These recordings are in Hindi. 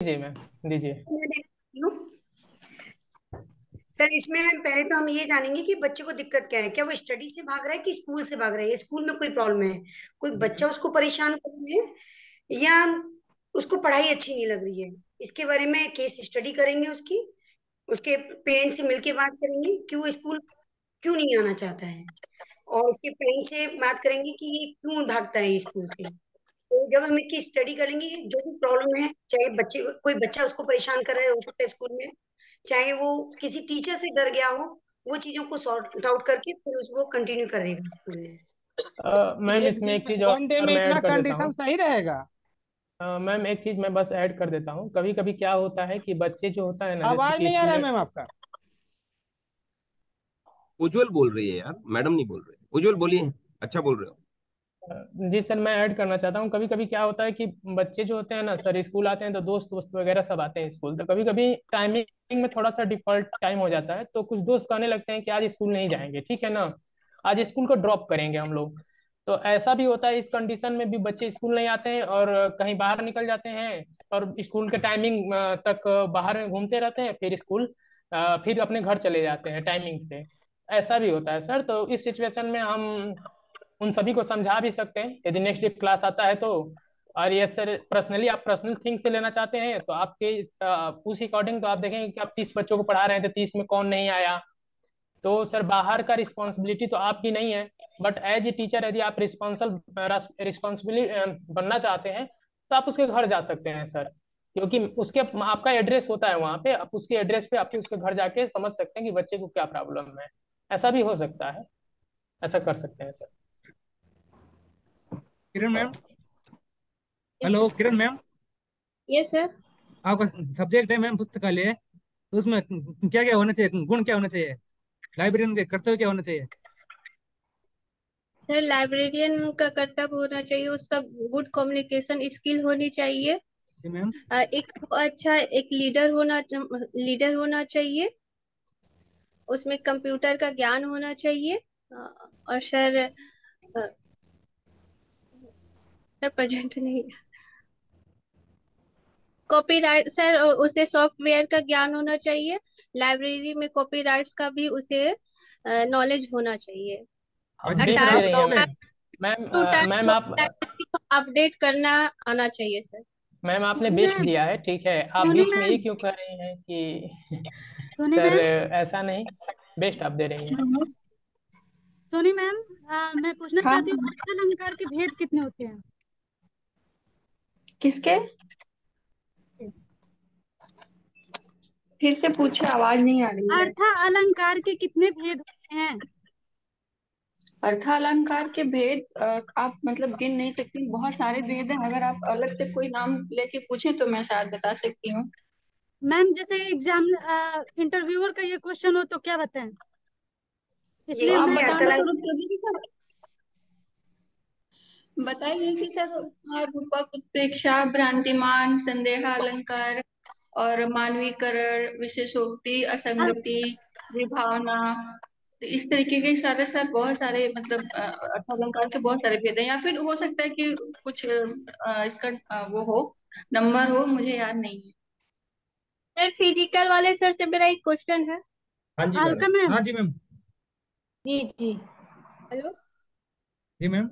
दीजिए मैम दीजिए। सर इसमें पहले तो हम ये जानेंगे कि बच्चे को दिक्कत क्या है। क्या वो स्टडी से भाग रहा है कि स्कूल से भाग रहा है? स्कूल में कोई प्रॉब्लम है? कोई बच्चा उसको परेशान कर रहा है? या उसको पढ़ाई अच्छी नहीं लग रही है? इसके बारे में केस स्टडी करेंगे उसकी। उसके पेरेंट्स से मिलके बात करेंगे कि वो स्कूल क्यों नहीं आना चाहता है? और उसके पेरेंट्स से बात करेंगे कि ये क्यों भागता है स्कूल से? जब हम इसकी स्टडी करेंगे जो भी प्रॉब्लम है चाहे बच्चे कोई बच्चा उसको परेशान कर रहा है हो सकता है स्कूल में चाहे वो किसी टीचर से डर गया हो वो चीज़ों को सॉर्ट आउट करके फिर उसको कंटिन्यू करेगा स्कूल में। मैम इसमें एक चीज़ और मैं ऐड कर देता हूँ। सही रहेगा। मैम एक चीज़ मैं बस ऐड कर देता हूँ। कभी कभी क्या होता है कि बच्चे जो होता है ना आवाज़ नहीं आ रहा है मैम आपका। उज्जवल बोल रही है यार मैडम नहीं बोल रहे। उज्जवल बोलिए अच्छा बोल रहे हो। जी सर मैं ऐड करना चाहता हूँ कभी कभी क्या होता है कि बच्चे जो होते हैं ना, सर स्कूल आते हैं तो दोस्त दोस्त वगैरह सब आते हैं स्कूल तो कभी कभी टाइमिंग में थोड़ा सा डिफ़ॉल्ट टाइम हो जाता है तो कुछ दोस्त कहने लगते हैं कि आज स्कूल नहीं जाएँगे, ठीक है ना? आज स्कूल को ड्रॉप करेंगे हम लोग। तो ऐसा भी होता है, इस कंडीशन में भी बच्चे स्कूल नहीं आते हैं और कहीं बाहर निकल जाते हैं और स्कूल के टाइमिंग तक बाहर घूमते रहते हैं, फिर स्कूल फिर अपने घर चले जाते हैं टाइमिंग से। ऐसा भी होता है, सर तो इस सिचुएशन में हम उन सभी को समझा भी सकते हैं। यदि नेक्स्ट डे क्लास आता है तो और ये सर पर्सनली आप पर्सनल थिंग से लेना चाहते हैं तो आपके उस अकॉर्डिंग तो आप देखेंगे कि आप तीस बच्चों को पढ़ा रहे थे, तीस में कौन नहीं आया। तो सर बाहर का रिस्पॉन्सिबिलिटी तो आपकी नहीं है बट एज ए टीचर यदि आप रिस्पॉन्सल रिस्पॉन्सिबिलिटी बनना चाहते हैं तो आप उसके घर जा सकते हैं सर क्योंकि उसके, आपका एड्रेस होता है वहाँ पे, आप उसके एड्रेस पे आपके उसके घर जाके समझ सकते हैं कि बच्चे को क्या प्रॉब्लम है। ऐसा भी हो सकता है। ऐसा कर सकते हैं sir Kiran ma'am hello Kiran ma'am yes sir आपका सब्जेक्ट है मैम पुस्तकालय। तो उसमें क्या क्या होना चाहिए? गुण क्या होना चाहिए? लाइब्रेरियन के कर्तव्य क्या होना चाहिए? सर लाइब्रेरियन का कर्तव्य होना चाहिए उसका गुड कम्युनिकेशन स्किल होनी चाहिए। एक अच्छा एक लीडर होना लीडर होना चाहिए। उसमें कंप्यूटर का ज्ञान होना चाहिए। और सर सर प्रेजेंट नहीं कॉपीराइट सर उसे सॉफ्टवेयर का ज्ञान होना चाहिए। लाइब्रेरी में कॉपीराइट्स का भी उसे नॉलेज होना चाहिए। मैम। मैम आप अपडेट करना आना चाहिए सर मैम आपने बेस्ट दिया है ठीक है। आप बीच में ये क्यों कह रही हैं कि सर ऐसा नहीं बेस्ट आप दे रही हैं। सोनी। मैम मैं पूछना हाँ? चाहती हूँ अलंकार के भेद कितने होते हैं? किसके? फिर से पूछे आवाज़ नहीं आ रही अर्थ अलंकार के कितने भेद हैं? अर्थ अलंकार के भेद आप मतलब गिन नहीं सकती बहुत सारे भेद हैं। अगर आप अलग से कोई नाम लेके पूछे तो मैं शायद बता सकती हूँ। मैम जैसे एग्ज़ाम इंटरव्यूअर का ये क्वेश्चन हो तो क्या बताएँ? इसलिए बताइए कि सर रूपक उत्प्रेक्षा भ्रांतिमान संदेह अलंकार और मानवीकरण विशेषोक्ति असंगति विभावना तो इस तरीके के सारे सर बहुत सारे मतलब अलंकार के बहुत सारे भेद हैं। या फिर हो सकता है कि कुछ इसका वो हो नंबर हो मुझे याद नहीं है। सर फ़िज़िकल वाले सर से मेरा एक क्वेश्चन है। हाँ जी मैम? हाँ जी मैम। जी जी। हेलो? जी मैम।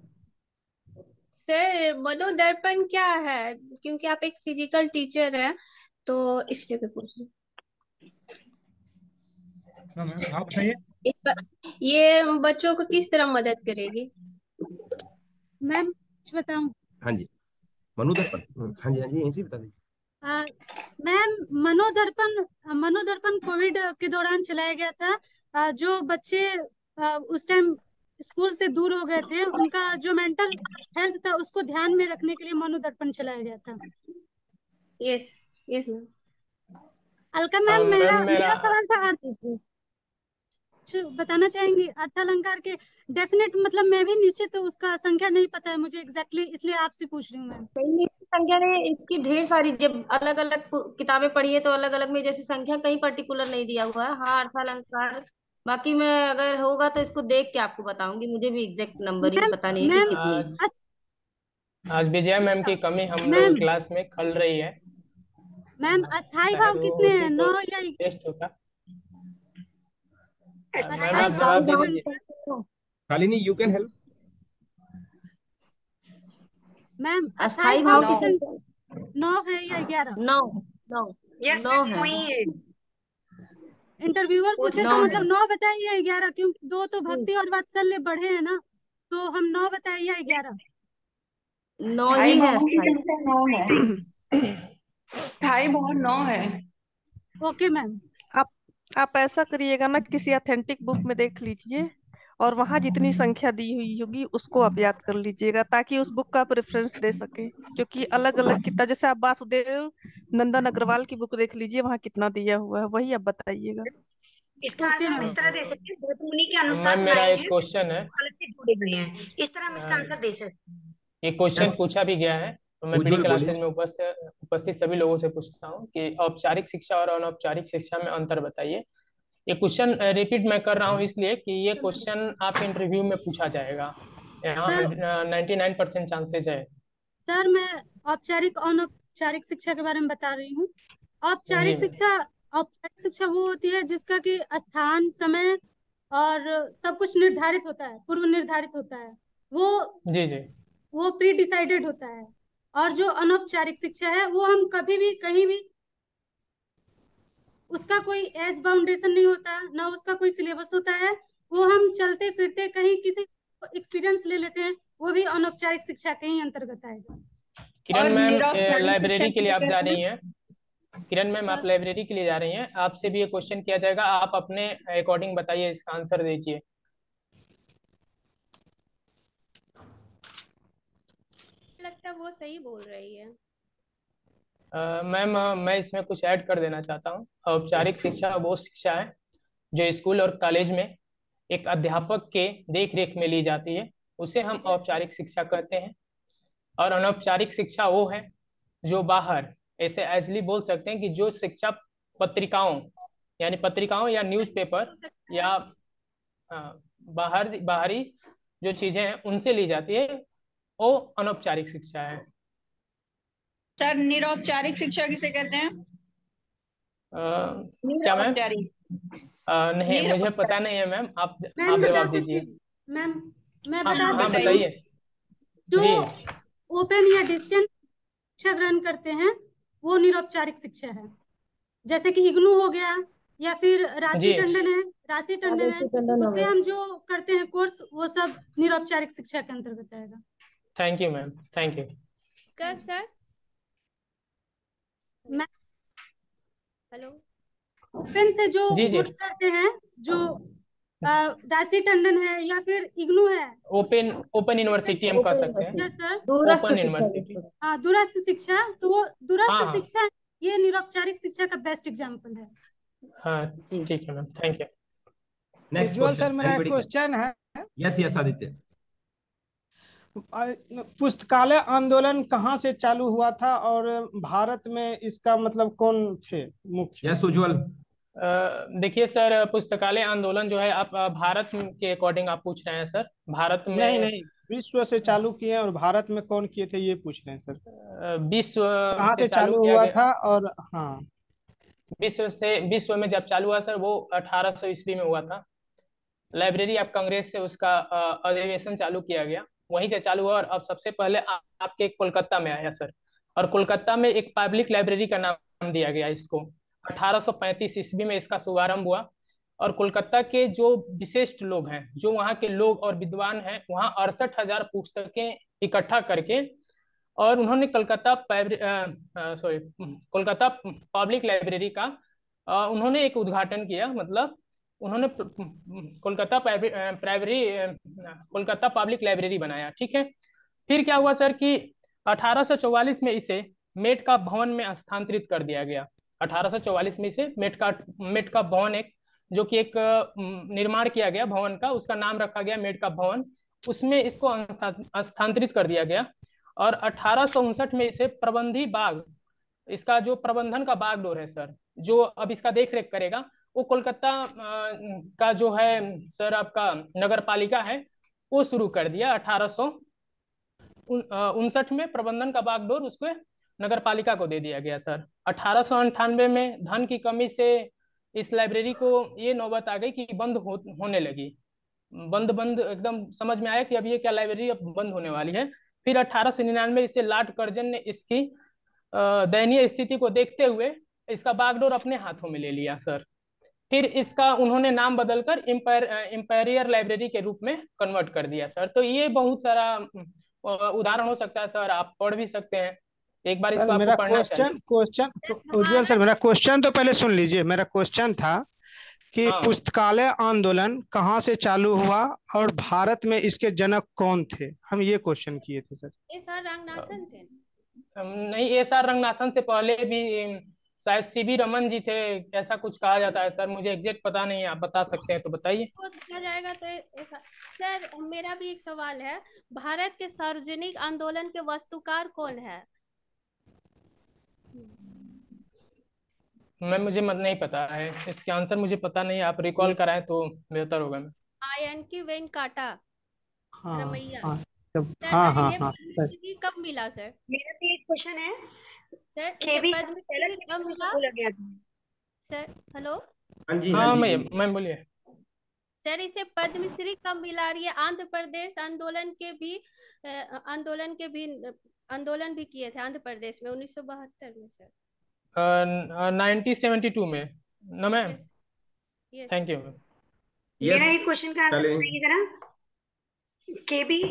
सर मनोदर्पण क्या है? क्योंकि आप एक फ़िज़िकल टीचर हैं तो इसलिए मैं पूछ। रही आप बताइए। ये बच्चों को किस तरह मदद करेगी? मैम कुछ बताऊँ? हाँ जी। मनोदर्पण। हाँ जी हाँ जी ऐसे बता दीजिए। मैम मनोदर्पण मनोदर्पण कोविड के दौरान चलाया गया था। जो बच्चे उस टाइम स्कूल से दूर हो गए थे उनका जो मेंटल हेल्थ था उसको ध्यान में रखने के लिए मनोदर्पण चलाया गया था। Yes yes ma'am Alka ma'am मेरा मेरा सवाल था अर्थ बताना चाहेंगी अर्थ अलंकार के डेफिनेट मतलब मैं भी निश्चित तो उसका संख्या नहीं पता है मुझे एग्जैक्टली exactly, इसलिए आपसे पूछ रही हूँ मैम संख्या ने इसकी ढेर सारी जब अलग अलग किताबें पढ़ी है तो अलग अलग में जैसे संख्या कहीं पर्टिकुलर नहीं दिया हुआ है। हाँ अर्थ अलंकार बाकी मैं अगर होगा तो इसको देख के आपको बताऊँगी मुझे भी एग्जैक्ट नंबर ही पता नहीं है कि कितनी आज विजया मैम की कमी हम लोग क्लास में खल रही है। मैम अस्थाई भाव कितने हैं? नौ या टेस्ट होगा। मैम अस्थाई आप जवाब दे दीजिए। Shalini you can help ma'am अस्थाई भाव भाव की की संख्या नौ है या ग्यारह? नौ नौ नौ है। इंटरव्यूअर पूछे नौ तो मतलब नौ बताइए या ग्यारह क्योंकि दो तो भक्ति और वात्सल्य बढ़े हैं ना तो हम नौ बताइए या ग्यारह? नौ ही है। नौ है। ढाई भाव नौ है। Okay ma'am. आप आप ऐसा करिएगा ना किसी ऑथेंटिक बुक में देख लीजिए। और वहाँ जितनी संख्या दी हुई होगी उसको आप याद कर लीजिएगा ताकि उस बुक का आप रेफरेंस दे सके क्योंकि अलग अलग कितना जैसे आप वासुदेव नंदन अग्रवाल की बुक देख लीजिए वहाँ कितना दिया हुआ है वही आप बताइएगा। इसका ओके आंसर हम इस तरह दे सकते हैं गौतमुनि के अनुसार मेरा एक क्वेश्चन है। जुड़े हुए हैं। इस तरह हम इसका आंसर दे सकते हैं। ये क्वेश्चन पूछा भी गया है तो मैं प्री क्लासेज में उपस्थित उपस्थित सभी लोगों से पूछता हूँ कि औपचारिक शिक्षा और अनौपचारिक शिक्षा में अंतर बताइए। ये क्वेश्चन रिपीट मैं कर रहा हूँ इसलिए कि ये क्वेश्चन आप इंटरव्यू में पूछा जाएगा। यहाँ नाइन्टी नाइन परसेंट चांसेज है। सर मैं औपचारिक अनौपचारिक शिक्षा के बारे में बता रही हूँ। औपचारिक शिक्षा औपचारिक शिक्षा वो होती है जिसका कि स्थान समय और सब कुछ निर्धारित होता है पूर्व निर्धारित होता है। वो जी जी। वो प्री डिसाइडेड होता है। और जो अनौपचारिक शिक्षा है वो हम कभी भी कहीं भी उसका कोई एज बाउंडेशन नहीं होता ना उसका कोई सिलेबस होता है वो हम चलते फिरते कहीं किसी एक्सपीरियंस ले लेते हैं वो भी अनौपचारिक शिक्षा के ही अंतर्गत आएगा। किरण मैम लाइब्रेरी के लिए आप जा रही हैं हैं? किरण मैम आप लाइब्रेरी के लिए जा रही हैं? आपसे भी ये क्वेश्चन किया जाएगा आप अपने अकॉर्डिंग बताइए इसका आंसर दीजिए। लगता है वो सही बोल रही है। मैम मैं इसमें कुछ ऐड कर देना चाहता हूँ। औपचारिक शिक्षा वो शिक्षा है जो स्कूल और कॉलेज में एक अध्यापक के देख रेख में ली जाती है। उसे हम औपचारिक शिक्षा कहते हैं। और अनौपचारिक शिक्षा वो है जो बाहर ऐसे एजली बोल सकते हैं कि जो शिक्षा पत्रिकाओं यानी पत्रिकाओं या न्यूज़पेपर या हाँ, बाहर बाहरी जो चीज़ें हैं उनसे ली जाती है वो अनौपचारिक शिक्षा है। सर निरौपचारिक शिक्षा किसे कहते हैं? क्या मैम? नहीं मुझे पता नहीं है मैम। आप आप जवाब दीजिए। मैम मैं बता हाँ। बताइए। जो ओपन या डिस्टेंस शिक्षा ग्रहण करते हैं वो निरौपचारिक शिक्षा है। जैसे कि इग्नू हो गया या फिर राशि टंडन है राशि टंडन है उससे हम जो करते हैं कोर्स वो सब निरौपचारिक शिक्षा के अंतर्गत आएगा। Thank you ma'am thank you. कर सर। हेलो ओपन से जो जी जी। करते हैं जो राशि टंडन है या फिर इग्नू है। ओपन ओपन यूनिवर्सिटी हम कह सकते हैं। यस सर दूरस्थ ओपन यूनिवर्सिटी हाँ दूरस्थ शिक्षा। तो वो हाँ दूरस्थ हाँ शिक्षा ये निरौपचारिक शिक्षा का बेस्ट एग्ज़ाम्पल है। हाँ ठीक है ma'am thank you next sir question मेरा क्वेश्चन है। यस यस आदित्य पुस्तकालय आंदोलन कहाँ से चालू हुआ था और भारत में इसका मतलब कौन थे मुख्य? यस उज्जवल। देखिए सर पुस्तकालय आंदोलन जो है आप भारत के अकॉर्डिंग आप पूछ रहे हैं सर? भारत में नहीं नहीं विश्व से चालू किए और भारत में कौन किए थे ये पूछ रहे हैं सर। विश्व कहाँ से से चालू चालू हुआ था और हाँ। विश्व से विश्व में जब चालू हुआ सर वो 1800 ईस्वी में हुआ था। लाइब्रेरी ऑफ़ कांग्रेस से उसका अधिवेशन चालू किया गया। वहीं से चालू हुआ और अब सबसे पहले आ, आपके कोलकाता में आया सर। और कोलकाता में एक पब्लिक लाइब्रेरी का नाम दिया गया इसको। 1835 ईस्वी में इसका शुभारंभ हुआ। और कोलकाता के जो विशिष्ट लोग हैं जो वहाँ के लोग और विद्वान हैं वहाँ अड़सठ हज़ार पुस्तकें इकट्ठा करके और उन्होंने Kolkata sorry Kolkata public library का अ, उन्होंने एक उद्घाटन किया मतलब उन्होंने Kolkata primary Kolkata public library बनाया, ठीक है? फिर क्या हुआ सर कि 1844 में इसे मेट का भवन में स्थानांतरित कर दिया गया। 1844 में इसे मेट का मेट का भवन एक, जो कि एक निर्माण किया गया भवन का, उसका नाम रखा गया मेट का भवन। उसमें इसको स्थानांतरित कर दिया गया। और अठारह में इसे प्रबंधी बाग, इसका जो प्रबंधन का बागडोर है सर, जो अब इसका देख रेख करेगा वो कोलकाता का जो है सर आपका नगर पालिका है वो शुरू कर दिया अठारह उनसठ में प्रबंधन का बागडोर उसको नगर पालिका को दे दिया गया सर। अठारह में धन की कमी से इस लाइब्रेरी को ये नौबत आ गई कि बंद हो, होने लगी। बंद बंद एकदम समझ में आया कि अब ये क्या लाइब्रेरी अब बंद होने वाली है। फिर अठारह सौ निन्यानवे इसे लॉर्ड कर्जन ने इसकी दयनीय स्थिति को देखते हुए इसका बागडोर अपने हाथों में ले लिया सर। फिर इसका उन्होंने नाम बदलकर इम्पायर इम्पेरियर लाइब्रेरी के रूप में कन्वर्ट कर दिया सर तो ये बहुत सारा उदाहरण हो सकता है सर आप पढ़ भी सकते हैं। एक बार इसको मेरा क्वेश्चन क्वेश्चन उज्जवल सर मेरा क्वेश्चन तो पहले सुन लीजिए। मेरा क्वेश्चन था कि हाँ। पुस्तकालय आंदोलन कहाँ से चालू हुआ और भारत में इसके जनक कौन थे? हम ये क्वेश्चन किए थे सर एस आर रंगनाथन थे। नहीं एस आर रंगनाथन से पहले भी शायद सीवी रमन जी थे ऐसा कुछ कहा जाता है? सर मुझे एग्जैक्ट पता नहीं है आप बता सकते हैं तो बताइए। जाएगा तो सर मेरा भी एक सवाल है। भारत के सार्वजनिक आंदोलन के वस्तुकार कौन है? मैं मुझे मत नहीं पता है। इसके आंसर मुझे पता नहीं है। आप रिकॉल कराएँ तो बेहतर होगा। मैं आयन की वेंकाटा। हाँ रमैया। हाँ हाँ हाँ हाँ कब मिला सर। मेरा भी एक क्वेश्चन है। सर इसे केवी का पहला पद्मश्री कब मिला बोला गया था? सर हेलो हाँ जी हाँ हाँ जी। बोलिए। सर इसे पद्मश्री कब मिला रही है। आंध्र प्रदेश आंदोलन के भी आंदोलन के भी आंदोलन भी किए थे आंध्र प्रदेश में उन्नीस सौ बहत्तर में सर नाइनटीन सेवेंटी टू में। ना मैम थैंक यू मैम मेरा एक क्वेश्चन का आंसर चलें। बताइए जरा। केबी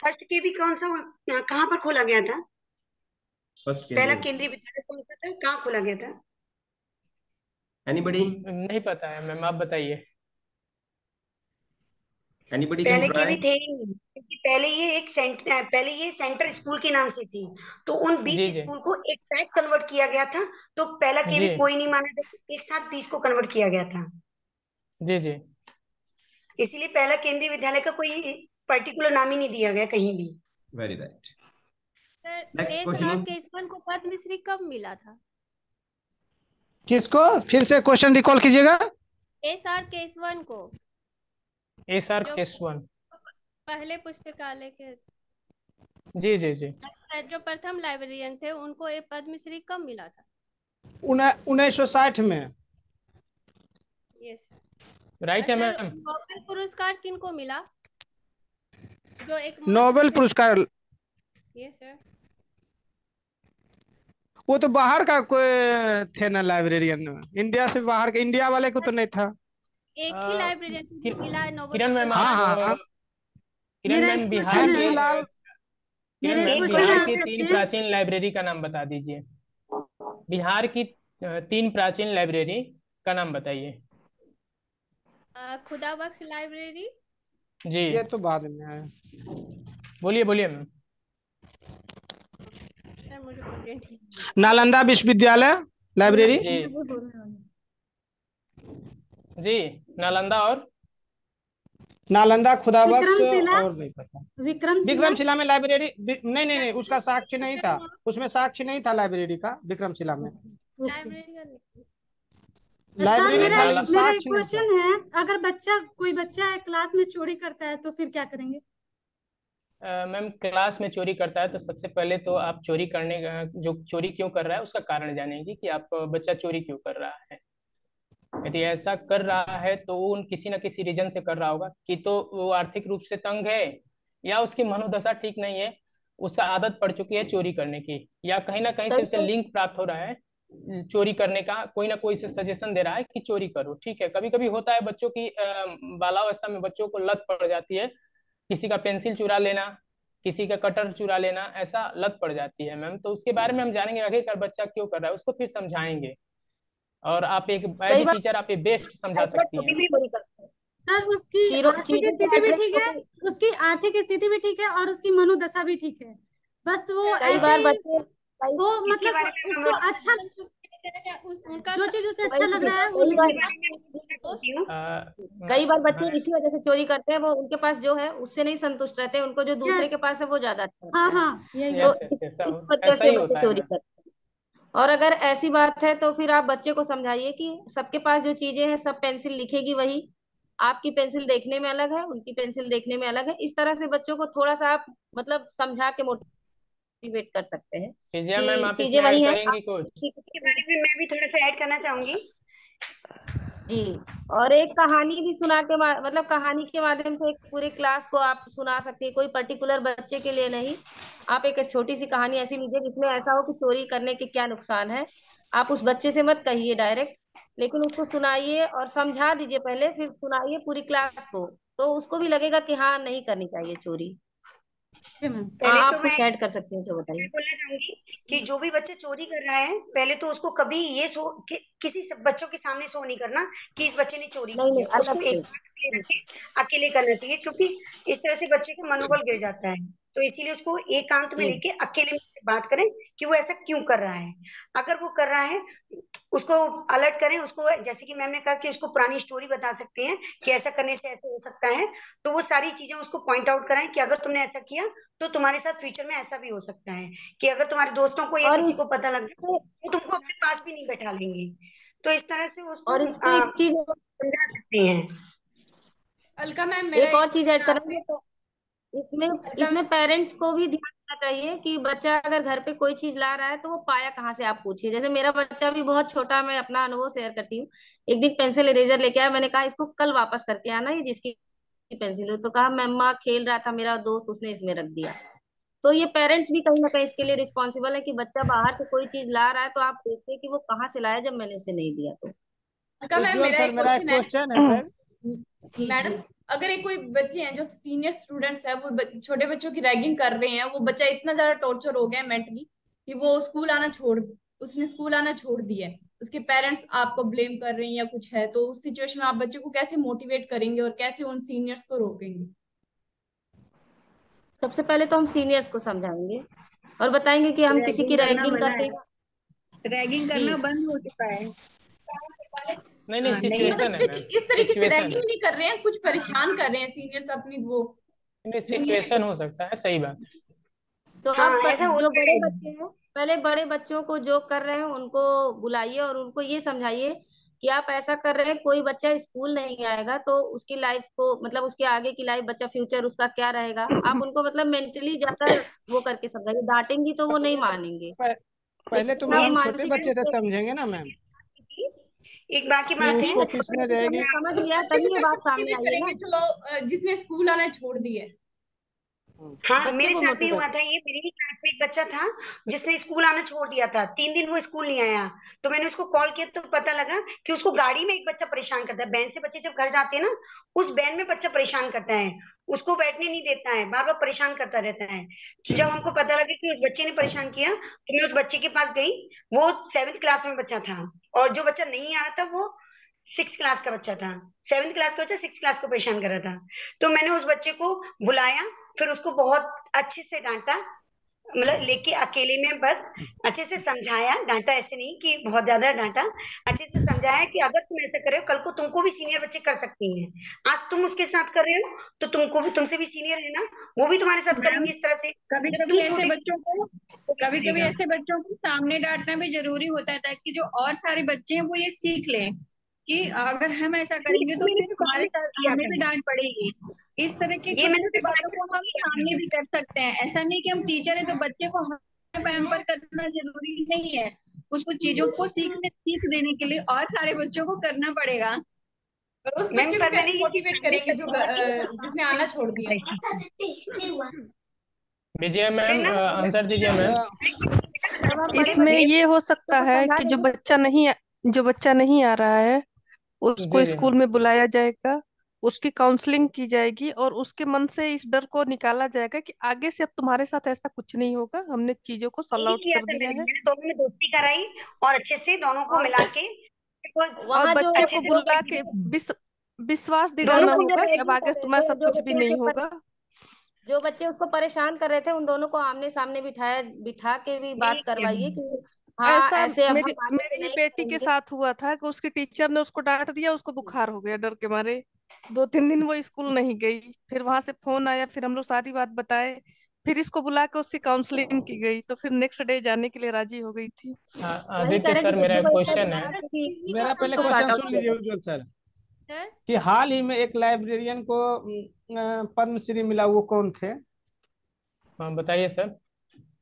फ़र्स्ट केबी कौन सा कहाँ पर खोला गया था? फ़र्स्ट पहला केंद्रीय विद्यालय कौन सा था? कहाँ खोला गया था? एनीबडी? नहीं पता है मैम आप बताइए। एनीबडी पहले केबी ट्राई थे क्योंकि पहले ये एक सेंट पहले ये सेंटर स्कूल के नाम से थी। तो उन बीस स्कूल को एक साथ कन्वर्ट किया गया था तो पहला केबी जी कोई नहीं माना जाता एक साथ बीस को कन्वर्ट किया गया था। जी जी। इसीलिए पहला केंद्रीय विद्यालय का कोई पर्टिकुलर नाम ही नहीं दिया गया कहीं भी। Very right sir next S question R Kesavan को पद्मश्री कब मिला था? किसको? फिर से क्वेश्चन रिकॉल कीजिएगा। एस आर केसवन को। S R Kesavan. पहले पुस्तकालय के जी जी जी। जो प्रथम लाइब्रेरियन थे उनको ये पद्मश्री कब मिला था? उन्नीस सौ साठ में। यस राइट है मैम नोबेल पुरस्कार किनको मिला? जो एक नोबेल पुरस्कार यस सर वो तो बाहर का कोई थे ना लाइब्रेरियन इंडिया से बाहर के इंडिया वाले को तो नहीं था। एक ही लाइब्रेरियन है किरण मैम हाँ हाँ हाँ। किरण मैम बिहार के लाल किरण मैम बिहार की तीन प्राचीन लाइब्रेरी का नाम बता दीजिए। बिहार की तीन प्राचीन लाइब्रेरी का नाम बताइए। खुदा बख्श लाइब्रेरी जी। ये तो बाद में आया बोलिए बोलिए मैम सर मुझे प्रेजेंट है नालंदा विश्वविद्यालय लाइब्रेरी? जी। जी नालंदा और? नालंदा खुदा और नहीं पता। विक्रमशिला विक्रमशिला में लाइब्रेरी नहीं नहीं नहीं उसका साक्ष्य नहीं था। उसमें साक्ष्य नहीं था लाइब्रेरी का विक्रमशिला में। लाइब्रेरी मेरा मेरा क्वेश्चन है अगर बच्चा कोई बच्चा है क्लास में चोरी करता है तो फिर क्या करेंगे? मैम क्लास में चोरी करता है तो सबसे पहले तो आप चोरी करने का जो चोरी क्यों कर रहा है उसका कारण जानेंगे कि आप बच्चा चोरी क्यों कर रहा है। यदि ऐसा कर रहा है तो वो उन किसी ना किसी रीजन से कर रहा होगा कि तो वो आर्थिक रूप से तंग है या उसकी मनोदशा ठीक नहीं है उसका आदत पड़ चुकी है चोरी करने की या कहीं ना कहीं से उसे लिंक प्राप्त हो रहा है चोरी करने का कोई ना कोई से सजेशन दे रहा है कि चोरी करो ठीक है। कभी कभी होता है बच्चों की बालावस्था में बच्चों को लत पड़ जाती है किसी का पेंसिल चुरा लेना किसी का कटर चुरा लेना ऐसा लत पड़ जाती है मैम। तो उसके बारे में हम जानेंगे आखिरकार बच्चा क्यों कर रहा है उसको फिर समझाएँगे। और आप एक एज टीचर आप ये बेस्ट समझा सकती हैं। सर उसकी आर्थिक स्थिति भी ठीक है उसकी आर्थिक स्थिति भी ठीक है और उसकी मनोदशा भी ठीक है। बस वो कई बार बच्चे वो मतलब उसको अच्छा उनका जो चीज़ उसे अच्छा लग रहा है वो कई बार हूँ अ, कई बार बच्चे इसी वजह से चोरी करते हैं वो उनके पास जो है उससे नहीं संतुष्ट रहते हैं उनको जो दूसरे के पास है वो ज़्यादा अच्छा हाँ लगता है। हाँ तो इस हो- वजह से बच्चे चोरी करते हैं। और अगर ऐसी बात है तो फिर आप बच्चे को समझाइए कि सबके पास जो चीज़ें हैं सब पेंसिल लिखेगी वही। आपकी पेंसिल देखने में अलग है उनकी पेंसिल देखने में अलग है। इस तरह से बच्चों को थोड़ा सा आप मतलब समझा के मोट मोटिवेट कर सकते हैं चीज़ें वही हैं। करेंगी बारे में मैं भी थोड़ा सा ऐड करना चाहूँगी। जी और एक कहानी भी सुना के मतलब कहानी के माध्यम से एक पूरे क्लास को आप सुना सकती है कोई पर्टिकुलर बच्चे के लिए नहीं। आप एक छोटी सी कहानी ऐसी लीजिए जिसमें ऐसा हो कि चोरी करने के क्या नुकसान है। आप उस बच्चे से मत कहिए डायरेक्ट लेकिन उसको सुनाइए और समझा दीजिए पहले फिर सुनाइए पूरी क्लास को। तो उसको भी लगेगा कि हाँ नहीं करनी चाहिए चोरी। हाँ आप तो कुछ ऐड कर सकते हैं जो बताइए। बोलना चाहूँगी कि जो भी बच्चे चोरी कर रहा है पहले तो उसको कभी ये सो कि, किसी सब बच्चों के सामने शो नहीं करना कि इस बच्चे ने चोरी नहीं की नहीं नहीं, नहीं, नहीं, नहीं, बार अकेले अकेले करना चाहिए क्योंकि इस तरह से बच्चे का मनोबल गिर जाता है। तो इसीलिए उसको एकांत में लेके अकेले में बात करें कि वो ऐसा क्यों कर रहा है। अगर वो कर रहा है उसको अलर्ट करें उसको जैसे कि मैम ने कहा कि उसको पुरानी स्टोरी बता सकते हैं कि ऐसा करने से ऐसे हो सकता है तो वो सारी चीज़ें उसको पॉइंट आउट कराएँ कि अगर तुमने ऐसा किया तो तुम्हारे साथ फ्यूचर में ऐसा भी हो सकता है कि अगर तुम्हारे दोस्तों को या किसी इस को पता लग जाए तो तुमको अपने पास भी नहीं बैठा लेंगे। तो इस तरह से उसको और इस एक चीज़ समझा सकते हैं। अलका मैम एक और चीज़ ऐड करेंगे तो इसमें इसमें पेरेंट्स को भी ध्यान देना चाहिए कि बच्चा अगर घर पे कोई चीज़ ला रहा है तो वो पाया कहाँ से आप पूछिए। जैसे मेरा बच्चा भी बहुत छोटा मैं अपना अनुभव शेयर करती हूँ। एक दिन पेंसिल इरेजर लेके आया मैंने कहा इसको कल वापस करके आना ये जिसकी पेंसिल हो। तो कहा मम्मा खेल रहा था मेरा दोस्त उसने इसमें रख दिया। तो ये पेरेंट्स भी कहीं ना कहीं इसके लिए रिस्पॉन्सिबल है कि बच्चा बाहर से कोई चीज़ ला रहा है तो आप देखिए कि वो कहाँ से लाया जब मैंने उसे नहीं दिया तो। एक मेरा एक क्वेश्चन है। मैडम अगर एक कोई बच्चे हैं जो सीनियर स्टूडेंट्स है वो छोटे बच्चों की रैगिंग कर रहे हैं वो बच्चा इतना ज़्यादा टॉर्चर हो गया है मेंटली कि वो स्कूल आना छोड़ उसने स्कूल आना छोड़ दिया है। उसके पेरेंट्स आपको ब्लेम कर रहे हैं या कुछ है तो उस सिचुएशन में आप बच्चे को कैसे मोटिवेट करेंगे और कैसे उन सीनियर्स को रोकेंगे? सबसे पहले तो हम सीनियर्स को समझाएँगे और बताएँगे कि हम किसी की रैगिंग करते हैं। रैगिंग करना बंद हो चुका है। नहीं नहीं हाँ नहीं सिचुएशन मतलब है। कुछ इस तरीके से रैगिंग नहीं कर रहे हैं कुछ परेशान कर रहे हैं सीनियर्स अपनी वो। नहीं सिचुएशन हो सकता है सही बात। तो हाँ आप जो बड़े बच्चे हैं पहले बड़े बच्चों को जो कर रहे हैं उनको बुलाइए और उनको ये समझाइए कि आप ऐसा कर रहे हैं कोई बच्चा स्कूल नहीं आएगा तो उसकी लाइफ को मतलब उसके आगे की लाइफ बच्चा फ्यूचर उसका क्या रहेगा? आप उनको मतलब मेंटली ज़्यादा वो करके समझाइए। डांटेंगी तो वो नहीं मानेंगे। पहले तो लेकिन मैम छोटे बच्चे से समझेंगे ना मैम। एक बाकी कि बात है समझ गया लिया तभी बात सामने आई है ना। जो जिसने स्कूल आना छोड़ दिया है हाँ मेरे साथ भी हुआ था ये मेरी ही क्लास में एक बच्चा था जिसने स्कूल आना छोड़ दिया था। तीन दिन वो स्कूल नहीं आया। तो मैंने उसको कॉल किया तो पता लगा कि उसको गाड़ी में एक बच्चा परेशान करता है। बैन से बच्चे जब घर जाते हैं ना उस बैन में बच्चा परेशान करता है। उसको बैठने नहीं देता है बार बार परेशान करता रहता है। जब हमको पता लगा कि उस बच्चे ने परेशान किया तो मैं उस बच्चे के पास गई। वो सेवेंथ क्लास में बच्चा था और जो बच्चा नहीं आ रहा था वो सिक्स क्लास का बच्चा था। सेवेंथ क्लास का बच्चा सिक्स क्लास को परेशान कर रहा था। तो मैंने उस बच्चे को बुलाया फिर उसको बहुत अच्छे से डांटा मतलब लेके अकेले में बस अच्छे से समझाया। डांटा ऐसे नहीं कि बहुत ज़्यादा डांटा अच्छे से समझाया कि अगर तुम ऐसा करे हो कल को तुमको भी सीनियर बच्चे कर सकती हैं। आज तुम उसके साथ कर रहे हो तो तुमको भी तुमसे भी सीनियर है ना वो भी तुम्हारे साथ करेंगे इस तरह से। कभी कभी ऐसे बच्चों को कभी कभी ऐसे बच्चों को सामने डांटना भी ज़रूरी होता है ताकि जो और सारे बच्चे हैं वो ये सीख लें। कि अगर हम ऐसा करेंगे तो फिर तो हमारे था। भी डांट पड़ेगी। इस तरह की छोटी छोटी तो बातों को हम सामने भी कर सकते हैं। ऐसा नहीं कि हम टीचर हैं तो बच्चे को हमें पैम्पर करना ज़रूरी नहीं है। कुछ कुछ चीज़ों को सीखने सीख देने के लिए और सारे बच्चों को करना पड़ेगा। और उस बच्चे को कैसे मोटिवेट करेंगे जो जिसने आना छोड़ दिया? विजय मैम आंसर दीजिए मैम। इसमें ये हो सकता है कि जो बच्चा नहीं जो बच्चा नहीं आ रहा है उसको स्कूल में बुलाया जाएगा उसकी काउंसलिंग की जाएगी और उसके मन से इस डर को निकाला जाएगा कि आगे से अब तुम्हारे साथ ऐसा कुछ नहीं होगा हमने चीज़ों को सॉल्व आउट कर दिया है। मैंने दोनों में दोस्ती कराई और अच्छे से दोनों को मिला के और बच्चे को बुला के विश्वास दिलाना होगा कि अब आगे तुम्हारे साथ कुछ भी नहीं होगा। जो बच्चे उसको परेशान कर रहे थे उन दोनों को आमने सामने बिठाया बिठा के भी बात करवाइए कि हाँ ऐसा ऐसे अब मेरी हम आगे मेरी ही नहीं बेटी के करेंगे साथ हुआ था कि उसकी टीचर ने उसको डांट दिया उसको बुखार हो गया डर के मारे। दो तीन दिन वो स्कूल नहीं गई फिर वहाँ से फ़ोन आया फिर हम लोग सारी बात बताए फिर इसको बुला के उसकी काउंसलिंग की गई तो फिर नेक्स्ट डे जाने के लिए राज़ी हो गई थी। आ- आदित्य कि सर मेरा एक क्वेश्चन है। मेरा पहले क्वेश्चन सुन लीजिए उज्जवल सर सर कि हाल ही में एक लाइब्रेरियन को अम, अ, पद्मश्री मिला वो कौन थे? हाँ बताइए सर।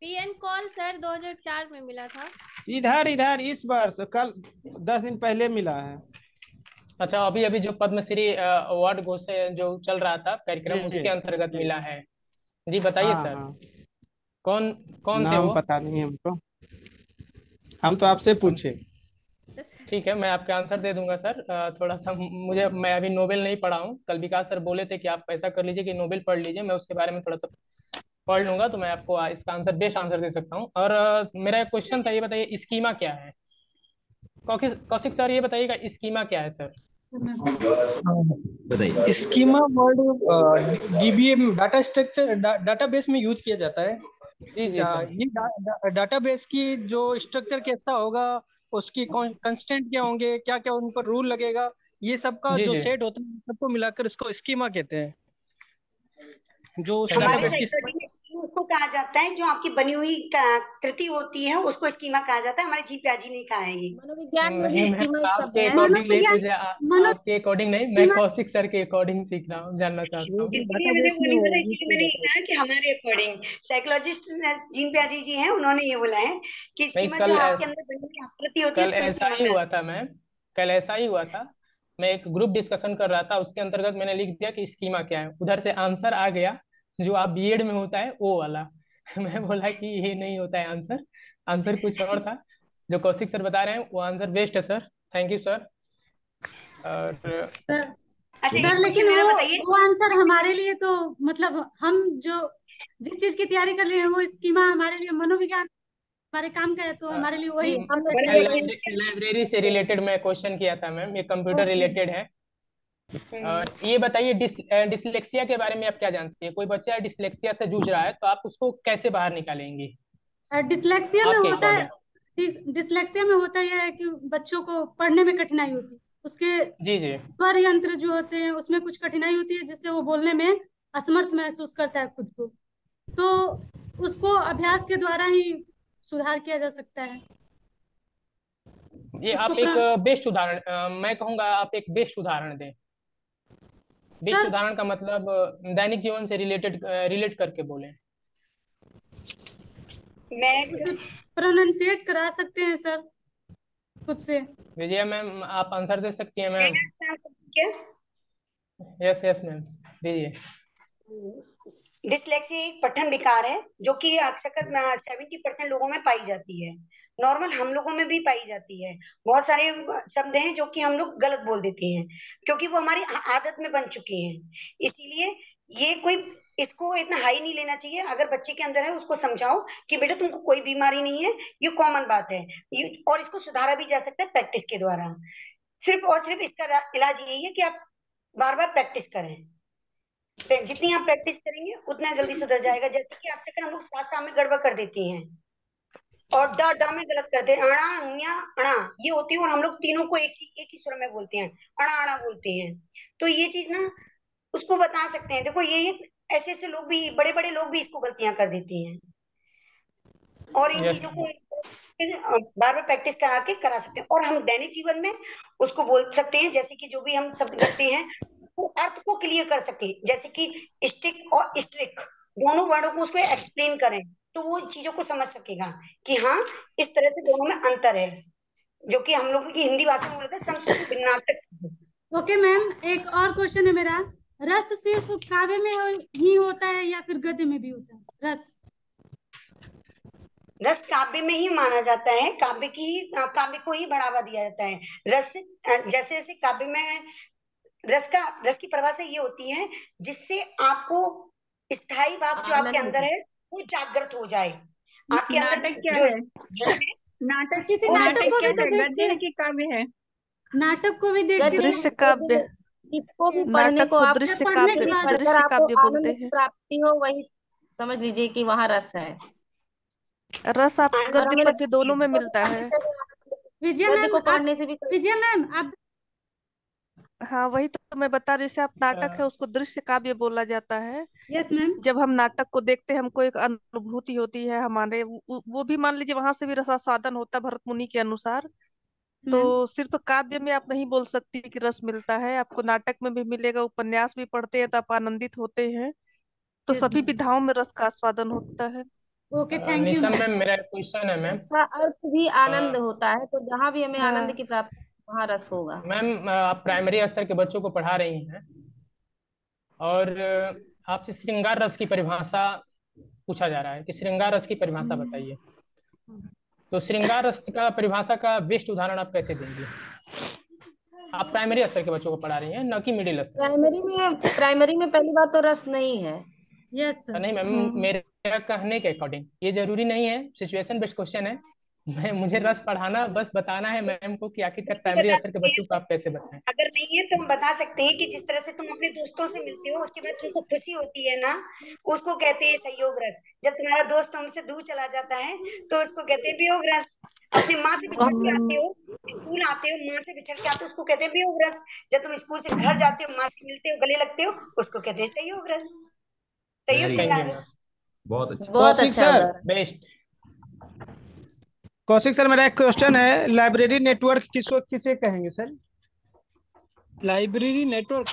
पीएन कॉल सर 2004 में मिला था। इधर इधर इस वर्ष कल दस दिन पहले मिला है। अच्छा अभी अभी जो पद्मश्री अवार्ड घोषित जो चल रहा था कार्यक्रम उसके अंतर्गत मिला है। जी बताइए हाँ सर। हाँ। कौन कौन थे वो? पता नहीं हमको। हम तो आपसे पूछे। ठीक है मैं आपका आंसर दे दूँगा सर। थोड़ा सा मुझे मैं अभी नोबेल नहीं पढ़ा हूँ। कल विकास सर बोले थे कि आप ऐसा कर लीजिए कि नोबेल पढ़ लीजिए मैं उसके बारे में थोड़ा सा पढ़ लूँगा तो मैं आपको इसका आंसर बेस्ट आंसर दे सकता हूँ। और मेरा क्वेश्चन था ये बताइए स्कीमा क्या है? कौशिक सर ये बताइएगा स्कीमा क्या है सर बताइए। Schema word DBA data structure database में यूज़ किया जाता है। जी जी आ, ये डा, डा, डाटाबेस की जो स्ट्रक्चर कैसा होगा उसकी कंस्टेंट क्या होंगे क्या क्या उन पर रूल लगेगा ये सब का जो जी। सेट होता है सबको मिलाकर इसको स्कीमा कहते हैं। जो डाटाबेस की उसको कहा जाता है जो आपकी बनी हुई कृति होती है उसको स्कीमा कहा जाता है हमारे जी प्याजी ने कहा है ये मनोविज्ञान नहीं मैं अकॉर्डिंग नहीं कौशिक सर के अकॉर्डिंग सीख रहा हूँ। जानना चाहता हूँ मैंने कहा कि हमारे अकॉर्डिंग साइकोलॉजिस्ट जीन प्याजी जी हैं उन्होंने ये बोला है कि स्कीमा कल जो आपके अंदर बनी हुई आकृति होती है कल ऐसा ही हुआ था मैम कल ऐसा ही हुआ था। मैं एक ग्रुप डिस्कशन कर रहा था उसके अंतर्गत मैंने लिख दिया कि स्कीमा क्या है। उधर से आंसर आ गया जो आप बीएड में होता है वो वाला। मैं बोला कि ये नहीं होता है आंसर आंसर कुछ और था। जो कौशिक सर बता रहे हैं वो आंसर बेस्ट है सर थैंक यू सर और सर अच्छा सर लेकिन वो वो आंसर हमारे लिए तो मतलब हम जो जिस चीज़ की तैयारी कर रहे हैं वो स्कीमा हमारे लिए मनोविज्ञान हमारे काम का है तो हमारे लिए वही लाइब्रेरी से रिलेटेड मैं क्वेश्चन किया था मैम ये कंप्यूटर रिलेटेड है। और ये बताइए डिस डिसलेक्सिया के बारे में आप क्या जानती है? कोई बच्चा डिसलेक्सिया से जूझ रहा है तो आप उसको कैसे बाहर निकालेंगी? डिसलेक्सिया में होता है डिसलेक्सिया में होता यह है कि बच्चों को पढ़ने में कठिनाई होती है। उसके जी जी। स्वर यंत्र जो होते हैं उसमें कुछ कठिनाई होती है जिससे वो बोलने में असमर्थ महसूस करता है खुद को। तो उसको अभ्यास के द्वारा ही सुधार किया जा सकता है। ये आप एक बेस्ट उदाहरण मैं कहूँगा आप एक बेस्ट उदाहरण दें। सर उदाहरण का मतलब दैनिक जीवन से रिलेटेड रिलेट करके बोले। मैं प्रोनाउंसिएट करा सकते हैं सर खुद से। विजया मैम आप आंसर दे सकती हैं मैम? यस यस मैम दीजिए। डिसलेक्सिया एक पठन विकार है जो कि अक्सर सेवेंटी परसेंट लोगों में पाई जाती है। नॉर्मल हम लोगों में भी पाई जाती है। बहुत सारे शब्द हैं जो कि हम लोग गलत बोल देते हैं, क्योंकि वो हमारी आदत में बन चुकी हैं। इसीलिए ये कोई, इसको इतना हाई नहीं लेना चाहिए। अगर बच्चे के अंदर है, उसको समझाओ कि बेटा तुमको कोई बीमारी नहीं है, ये कॉमन बात है। और इसको सुधारा भी जा सकता है प्रैक्टिस के द्वारा। सिर्फ़ और सिर्फ़ इसका इलाज यही है कि आप बार बार प्रैक्टिस करें। जितनी आप प्रैक्टिस करेंगे, उतना जल्दी सुधर जाएगा। जैसे कि आप हम लोग सात साल में गड़बड़ कर देती हैं। और ड ड में गलत करते हैं। अणा न्या अणा ये होती है और हम लोग तीनों को एक ही एक ही स्वर में बोलते हैं। अणा अणा बोलते हैं। तो ये चीज़ ना उसको बता सकते हैं। देखो ये ऐसे ऐसे लोग भी बड़े बड़े लोग भी इसको गलतियाँ कर देते हैं। और इन चीज़ों को बार बार प्रैक्टिस करा के करा सकते हैं। और हम दैनिक जीवन में उसको बोल सकते हैं जैसे कि जो भी हम शब्द करते हैं वो अर्थ को क्लियर कर सकते हैं। जैसे कि स्टिक और स्ट्रिक दोनों वर्डों को उसको एक्सप्लेन करें तो वो चीज़ों को समझ सकेगा कि हाँ इस तरह से दोनों में अंतर है। जो कि हम लोग की हिंदी भाषा में बोलते हैं संस्कृत भिन्नाटक ओके मैम एक और क्वेश्चन है मेरा। रस सिर्फ़ काव्य में ही होता है या फिर गद्य में भी होता है? रस। रस काव्य में ही माना जाता है। काव्य की काव्य को ही बढ़ावा दिया जाता है। रस जैसे जैसे काव्य में रस का रस की परिभाषा ये होती है जिससे आपको स्थायी भाव जो आपके अंदर है वो जागृत हो जाए। आपके अंदर नाटक क्या है? नाटक किसी नाटक को भी तो है? देखते गद्य हैं कि काव्य है। नाटक को भी देखते हैं। दृश्य काव्य। इसको भी पढ़ने को दृश्य काव्य दृश्य काव्य बोलते हैं। प्राप्ति हो वही समझ लीजिए कि वहाँ रस है। रस आप गद्य पद्य दोनों में मिलता है। विजय मैम को पढ़ने से भी कई मैम आप हाँ वही तो मैं बता रही जैसे आप नाटक है उसको दृश्य काव्य बोला जाता है। Yes ma'am. जब हम नाटक को देखते हैं हमको एक अनुभूति होती है हमारे वो, भी मान लीजिए वहाँ से भी रसास्वादन होता है भरत मुनि के अनुसार। मैम। तो सिर्फ़ काव्य में आप नहीं बोल सकती कि रस मिलता है आपको नाटक में भी मिलेगा उपन्यास भी पढ़ते हैं तो आप आनंदित होते हैं। तो यस सभी मैम। विधाओं में रस का आस्वादन होता है। Okay thank you Nisha ma'am. मेरा क्वेश्चन है मैम। इसका अर्थ भी आनंद होता है तो जहाँ भी हमें आनंद की प्राप्ति वहाँ रस होगा। मैम आप प्राइमरी स्तर के बच्चों को पढ़ा रही हैं और आपसे श्रृंगार रस की परिभाषा पूछा जा रहा है कि श्रृंगार रस की परिभाषा बताइए। तो श्रृंगार रस का परिभाषा का बेस्ट उदाहरण आप कैसे देंगे? आप प्राइमरी स्तर के बच्चों को पढ़ा रही हैं न कि मिडिल स्तर? प्राइमरी में प्राइमरी में पहली बात तो रस नहीं है। यस yes, नहीं मैम मेरे कहने के अकॉर्डिंग ये ज़रूरी नहीं है सिचुएशन बेस्ड क्वेश्चन है। मैं मुझे रस पढ़ाना बस बताना है मैम को कि आखिरकार प्राइमरी स्तर के बच्चों को आप कैसे बताएँ? अगर नहीं है तो हम बता सकते हैं कि जिस तरह से तुम अपने दोस्तों से मिलते हो उसके बाद तुमको खुशी होती है ना उसको कहते हैं सहयोग रस। जब तुम्हारा दोस्त तुमसे दूर चला जाता है तो उसको कहते हैं वियोग रस। अपनी माँ से बिछड़ के आते हो स्कूल आते हो माँ से बिछड़ के आते हो उसको कहते हैं वियोग रस। जब तुम स्कूल से घर जाते हो माँ से मिलते हो गले लगते हो उसको कहते हैं सहयोग रस। सहयोग रस बहुत अच्छा। बहुत अच्छा बेस्ट कौशिक सर, मेरा एक क्वेश्चन है। लाइब्रेरी नेटवर्क किसको किसे कहेंगे, सर? लाइब्रेरी नेटवर्क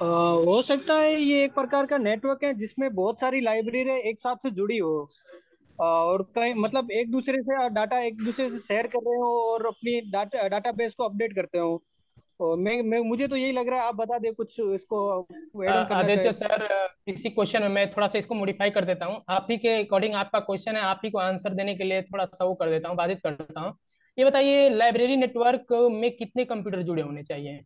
हो सकता है ये एक प्रकार का नेटवर्क है जिसमें बहुत सारी लाइब्रेरी एक साथ से जुड़ी हो। और कहीं मतलब एक दूसरे से डाटा एक दूसरे से शेयर कर रहे हो और अपनी डाटा डाटाबेस को अपडेट करते हो। मैं मैं मुझे तो यही लग रहा है आप बता दे कुछ इसको आदित्य सर इसी क्वेश्चन में मैं थोड़ा सा इसको मॉडिफाई कर देता हूँ। आप ही के अकॉर्डिंग आपका क्वेश्चन है आप ही को आंसर देने के लिए थोड़ा सा वो कर देता हूँ बाधित कर देता हूँ। ये बताइए लाइब्रेरी नेटवर्क में कितने कंप्यूटर जुड़े होने चाहिए?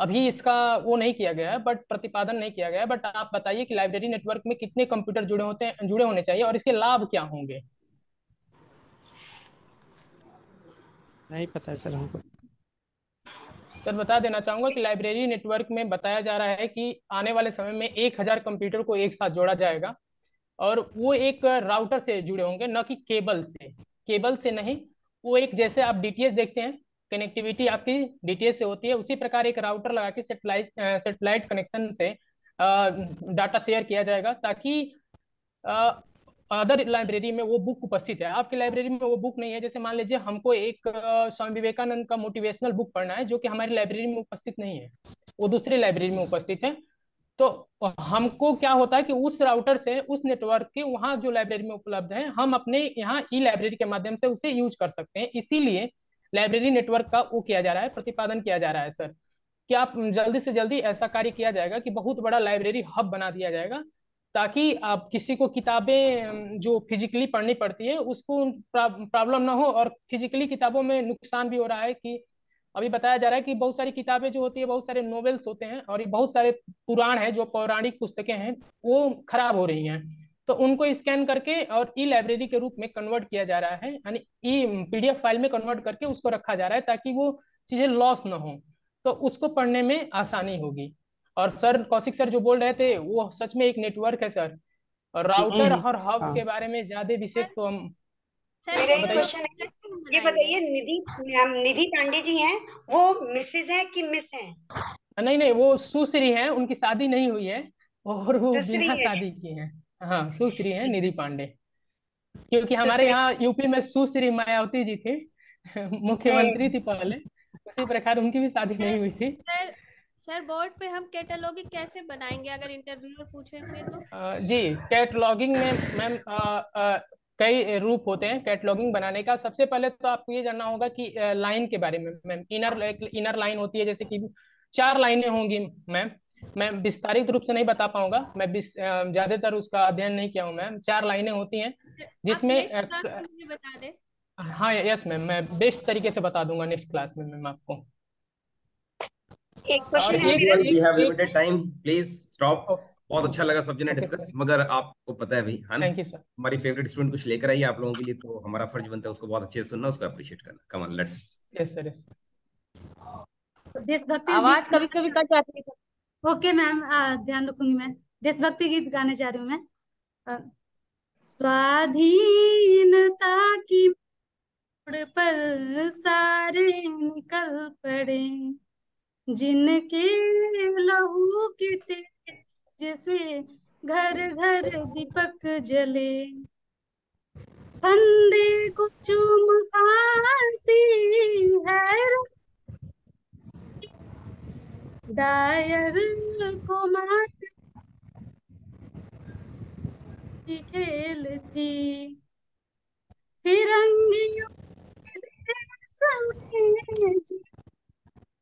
अभी इसका वो नहीं किया गया है बट प्रतिपादन नहीं किया गया है बट आप बताइए कि लाइब्रेरी नेटवर्क में कितने कंप्यूटर जुड़े होते हैं जुड़े होने चाहिए और इसके लाभ क्या होंगे? नहीं पता है सर हमको। सर, बता देना चाहूँगा कि लाइब्रेरी नेटवर्क में बताया जा रहा है कि आने वाले समय में एक हज़ार कंप्यूटर को एक साथ जोड़ा जाएगा और वो एक राउटर से जुड़े होंगे, न कि केबल से। केबल से नहीं, वो एक जैसे आप डीटीएच देखते हैं कनेक्टिविटी आपकी डीटीएच से होती है, उसी प्रकार एक राउटर लगा के सेटेलाइट सेटेलाइट कनेक्शन से डाटा शेयर किया जाएगा ताकि अदर लाइब्रेरी में वो बुक उपस्थित है। आपकी लाइब्रेरी में वो बुक नहीं है। जैसे मान लीजिए हमको एक स्वामी विवेकानंद का मोटिवेशनल बुक पढ़ना है, जो कि हमारी लाइब्रेरी में उपस्थित नहीं है। वो दूसरी लाइब्रेरी में उपस्थित है। तो हमको क्या होता है कि उस राउटर से, उस नेटवर्क के वहाँ जो लाइब्रेरी में उपलब्ध है, हम अपने यहाँ ई लाइब्रेरी के माध्यम से उसे यूज़ कर सकते हैं। इसीलिए लाइब्रेरी नेटवर्क का वो किया जा रहा है, प्रतिपादन किया जा रहा है, सर। कि आप जल्दी से जल्दी ऐसा कार्य किया जाएगा कि बहुत बड़ा लाइब्रेरी हब बना दिया जाएगा? ताकि आप किसी को किताबें जो फिजिकली पढ़नी पड़ती है, उसको प्रॉब्लम ना हो और फिजिकली किताबों में नुकसान भी हो रहा है कि अभी बताया जा रहा है कि बहुत सारी किताबें जो होती है, बहुत सारे नोवेल्स होते हैं और ये बहुत सारे पुराण है, जो पौराणिक पुस्तकें हैं, वो खराब हो रही हैं। तो उनको स्कैन करके और ई लाइब्रेरी के रूप में कन्वर्ट किया जा रहा है, यानी ई पीडीएफ फ़ाइल में कन्वर्ट करके उसको रखा जा रहा है ताकि वो चीज़ें लॉस ना हो। तो उसको पढ़ने में आसानी होगी। और सर कौशिक सर जो बोल रहे थे वो सच में एक नेटवर्क है सर। और राउटर और हब हाँ। के बारे में ज़्यादा विशेष तो हम मेरा एक क्वेश्चन ये बताइए निधि मैम निधि पांडे जी हैं? वो मिसेज हैं कि मिस हैं? नहीं नहीं वो सुश्री हैं उनकी शादी नहीं हुई है और वो बिना शादी की हैं। हाँ सुश्री हैं निधि पांडे। क्योंकि हमारे यहाँ यूपी में सुश्री मायावती जी थी मुख्यमंत्री थी पहले उसी प्रकार उनकी भी शादी नहीं हुई थी। सर बोर्ड पे हम कैटलॉगिंग कैसे बनाएँगे अगर इंटरव्यूअर पूछेंगे तो? अ, जी कैटलॉगिंग में मैम कई रूप होते हैं। कैटलॉगिंग बनाने का सबसे पहले तो आपको ये जानना होगा कि लाइन के बारे में मैम इनर इनर लाइन होती है जैसे कि चार लाइनें होंगी मैम मैं विस्तारित रूप से नहीं बता पाऊँगा। मैं ज़्यादातर उसका अध्ययन नहीं किया हूँ मैम चार लाइनें होती हैं जिसमें बता दे। हाँ यस मैम मैं बेस्ट तरीके से बता दूँगा नेक्स्ट क्लास में मैम आपको। एक और क्वेश्चन एक मेरा we have limited time please stop बहुत अच्छा लगा सब्ज़ी ने ओके डिस्कस मगर आपको पता है भाई है ना? थैंक यू सर हमारी फेवरेट स्टूडेंट कुछ लेकर आई है आप लोगों के लिए तो हमारा फ़र्ज़ बनता है उसको बहुत अच्छे से सुनना उसको अप्रिशिएट करना। Come on let's yes sir yes देशभक्ति आवाज़ कभी कभी कट जाती है। ओके मैम ध्यान रखूँगी मैं। देशभक्ति गीत गाने जा रही हूँ मैं। स्वाधीनता की पर सारे निकल पड़े। जिनके लहू के तेज से घर घर दीपक जले। फंदे को चूम फांसी है दायर को मात की खेल थी। फिरंगियों के देश में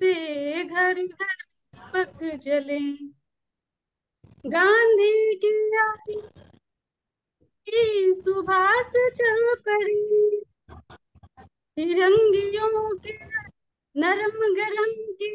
से घर घर पक जले। गांधी की आई की सुभाष चल पड़ी तिरंगियों के नरम गरम की